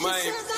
My